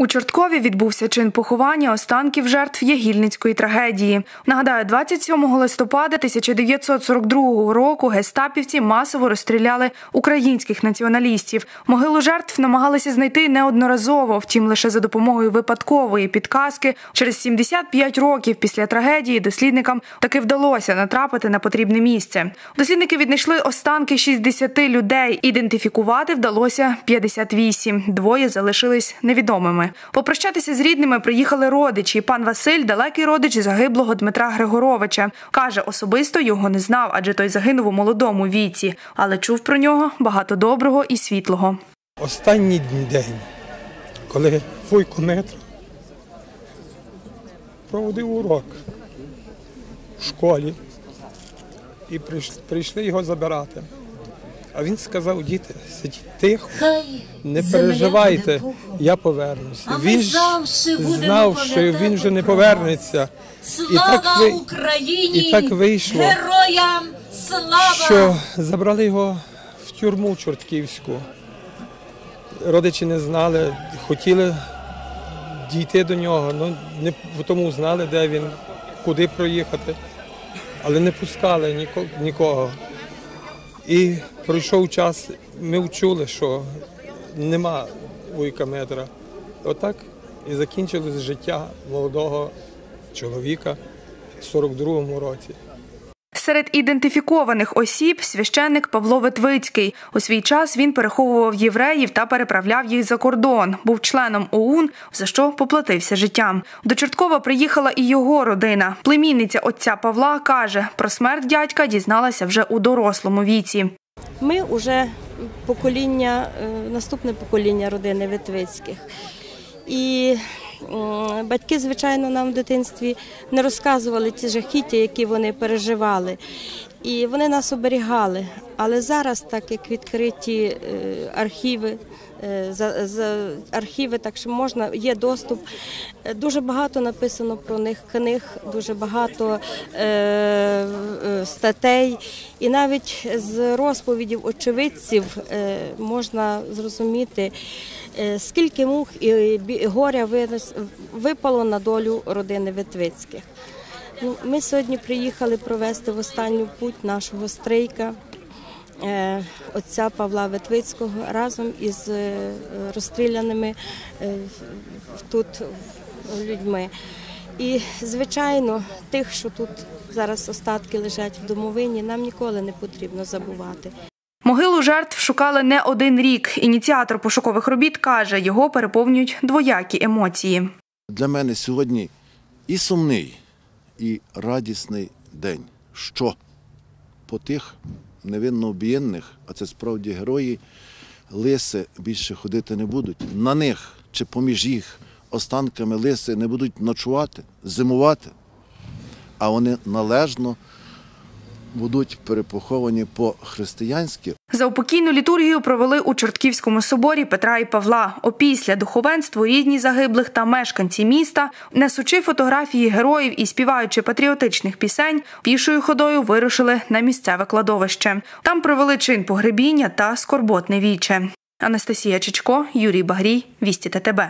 У Чорткові відбувся чин поховання останків жертв Ягільницької трагедії. Нагадаю, 27 листопада 1942 року гестапівці масово розстріляли українських націоналістів. Могилу жертв намагалися знайти неодноразово, втім лише за допомогою випадкової підказки. Через 75 років після трагедії дослідникам таки вдалося натрапити на потрібне місце. Дослідники віднайшли останки 60 людей. Ідентифікувати вдалося 58. Двоє залишились невідомими. Попрощатися з рідними приїхали родичі. Пан Василь далекий родич загиблого Дмитра Григоровича. Каже, особисто його не знав, адже той загинув у молодому віці, але чув про нього багато доброго і світлого. Останній день, коли Вуйко Метро проводив урок в школі і прийшли його забирати. А він сказав, діти, сидіть тихо, не переживайте, я повернуся. Він ж знав, що він вже не повернеться. Слава так ви- Україні! і так вийшло, Героям слава! що забрали його в тюрму Чортківську. Родичі не знали, хотіли дійти до нього, ну не тому знали, де він, куди проїхати, але не пускали ніко- нікого. І пройшов час, ми вчули, що нема вуйка метра. Отак і закінчилось життя молодого чоловіка в 42-му році. Серед ідентифікованих осіб священник Павло Ветвицький. У свій час він переховував євреїв та переправляв їх за кордон. Був членом ОУН, за що поплатився життям. До Чорткова приїхала і його родина. Племінниця отця Павла каже, про смерть дядька дізналася вже у дорослому віці. Ми вже покоління, е, наступне покоління родини Витвицьких. І батьки, звичайно, нам в дитинстві не розказували ті жахіття, які вони переживали. І вони нас оберігали. Але зараз, так як відкриті е, архіви, е, за, за архіви, так що можна, є доступ. Е, Дуже багато написано про них книг, дуже багато е, статей. І навіть з розповідів очевидців е, можна зрозуміти, е, скільки мух і горя випало на долю родини Ветвицьких. Ну, Ми сьогодні приїхали провести в останню путь нашого стрийка е, отця Павла Ветвицького разом із розстріляними тут людьми. І, звичайно, тих, що тут зараз остатки лежать в домовині, нам ніколи не потрібно забувати. Могилу жертв шукали не один рік. Ініціатор пошукових робіт каже, його переповнюють двоякі емоції. Для мене сьогодні і сумний, і радісний день. Що по тих невинно об'єднаних, а це справді герої, лиси більше ходити не будуть. На них чи поміж їх останками лиси не будуть ночувати, зимувати, а вони належно будуть перепоховані по-християнськи. Заупокійну літургію провели у Чортківському соборі Петра і Павла. Опісля духовенству рідні загиблих та мешканці міста, несучи фотографії героїв і співаючи патріотичних пісень, пішою ходою вирушили на місцеве кладовище. Там провели чин погребіння та скорботне віче. Анастасія Чичко, Юрій Багрій, Вісті ТТБ.